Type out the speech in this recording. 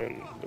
and